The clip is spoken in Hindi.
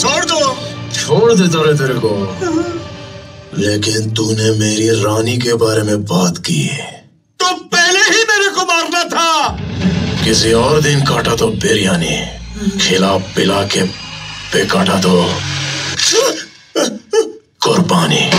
छोड़ दो। छोड़ देता रहे तेरे को। हम्म। लेकिन तूने मेरी रानी के बारे में बात की तो पहले ही मेरे को मारना था। किसी और दिन काटा तो बिरयानी। खिला पिला के पे काटा तो कुर्बानी।